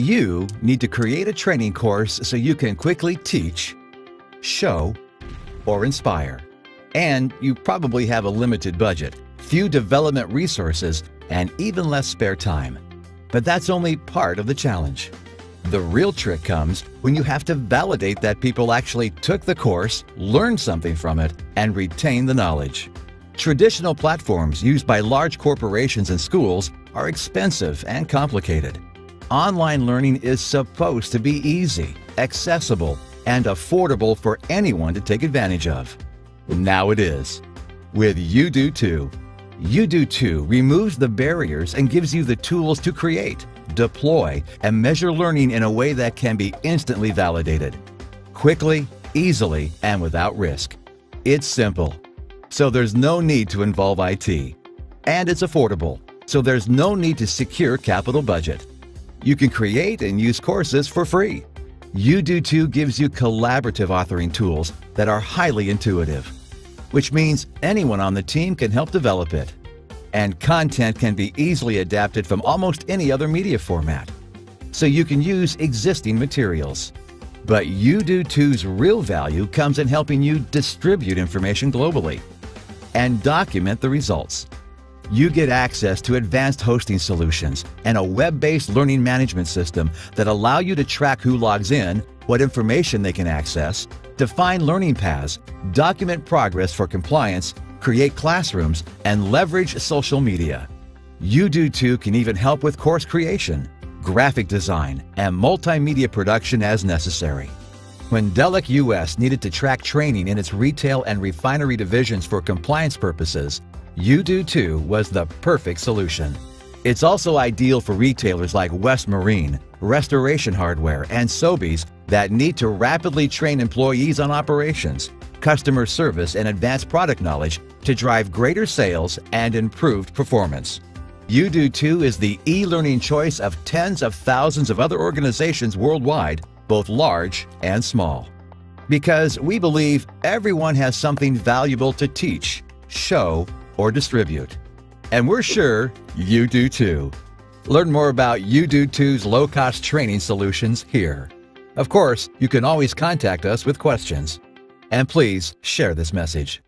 You need to create a training course so you can quickly teach, show, or inspire. And you probably have a limited budget, few development resources, and even less spare time. But that's only part of the challenge. The real trick comes when you have to validate that people actually took the course, learned something from it, and retain the knowledge. Traditional platforms used by large corporations and schools are expensive and complicated. Online learning is supposed to be easy, accessible, and affordable for anyone to take advantage of. Now it is. With Udutu. UDO 2 removes the barriers and gives you the tools to create, deploy, and measure learning in a way that can be instantly validated. Quickly, easily, and without risk. It's simple, so there's no need to involve IT. And it's affordable, so there's no need to secure capital budget. You can create and use courses for free. Udutu gives you collaborative authoring tools that are highly intuitive, which means anyone on the team can help develop it. And content can be easily adapted from almost any other media format, so you can use existing materials. But Udutu's real value comes in helping you distribute information globally and document the results. You get access to advanced hosting solutions and a web-based learning management system that allow you to track who logs in, what information they can access, define learning paths, document progress for compliance, create classrooms, and leverage social media. Udutu can even help with course creation, graphic design, and multimedia production as necessary. When Delek US needed to track training in its retail and refinery divisions for compliance purposes, Udutu was the perfect solution. It's also ideal for retailers like West Marine, Restoration Hardware, and Sobeys that need to rapidly train employees on operations, customer service, and advanced product knowledge to drive greater sales and improved performance. Udutu is the e-learning choice of tens of thousands of other organizations worldwide, both large and small. Because we believe everyone has something valuable to teach, show, or distribute. And we're sure you do too. Learn more about Udutu's low-cost training solutions here. Of course, you can always contact us with questions. And please share this message.